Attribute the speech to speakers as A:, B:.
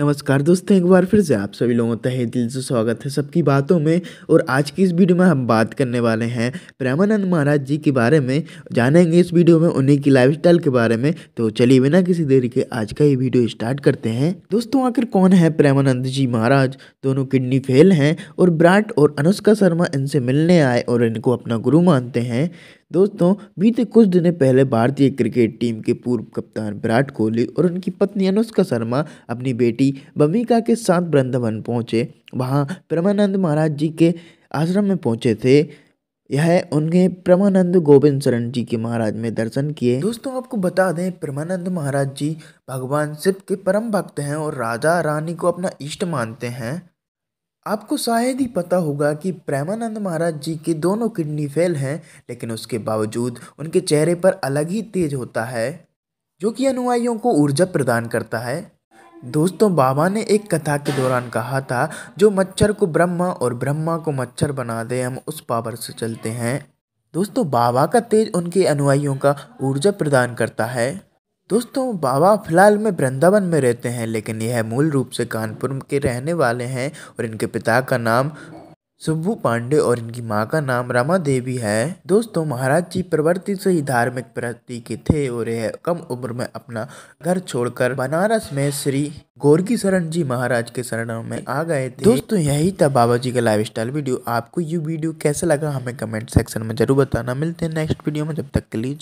A: नमस्कार दोस्तों, एक बार फिर से आप सभी लोगों का तहे दिल से स्वागत है सबकी बातों में। और आज की इस वीडियो में हम बात करने वाले हैं प्रेमानंद महाराज जी के बारे में। जानेंगे इस वीडियो में उन्हीं की लाइफस्टाइल के बारे में। तो चलिए बिना किसी देरी के आज का ये वीडियो स्टार्ट करते हैं। दोस्तों, आखिर कौन है प्रेमानंद जी महाराज? दोनों किडनी फेल हैं और ब्राट और अनुष्का शर्मा इनसे मिलने आए और इनको अपना गुरु मानते हैं। दोस्तों, बीते कुछ दिन पहले भारतीय क्रिकेट टीम के पूर्व कप्तान विराट कोहली और उनकी पत्नी अनुष्का शर्मा अपनी बेटी भूमिका के साथ वृंदावन पहुँचे। वहाँ परमानंद महाराज जी के आश्रम में पहुँचे थे। यह उनके परमानंद गोविंद शरण जी के महाराज में दर्शन किए। दोस्तों, आपको बता दें, परमानंद महाराज जी भगवान शिव के परम भक्त हैं और राजा रानी को अपना इष्ट मानते हैं। आपको शायद ही पता होगा कि प्रेमानंद महाराज जी के दोनों किडनी फेल हैं, लेकिन उसके बावजूद उनके चेहरे पर अलग ही तेज होता है, जो कि अनुयायियों को ऊर्जा प्रदान करता है। दोस्तों, बाबा ने एक कथा के दौरान कहा था, जो मच्छर को ब्रह्मा और ब्रह्मा को मच्छर बना दे, हम उस पावर से चलते हैं। दोस्तों, बाबा का तेज उनके अनुयायियों का ऊर्जा प्रदान करता है। दोस्तों, बाबा फ़िलहाल में वृंदावन में रहते हैं, लेकिन यह मूल रूप से कानपुर के रहने वाले हैं और इनके पिता का नाम सुब्बू पांडे और इनकी माँ का नाम रमा देवी है। दोस्तों, महाराज जी प्रवृत्ति से ही धार्मिक प्रति के थे और यह कम उम्र में अपना घर छोड़कर बनारस में श्री गोरकी शरण जी महाराज के शरण में आ गए थे। दोस्तों, यही था बाबा जी का लाइफ स्टाइल वीडियो आपको ये वीडियो कैसा लगा, हमें कमेंट सेक्शन में ज़रूर बताना। मिलते हैं नेक्स्ट वीडियो में, जब तक के लिए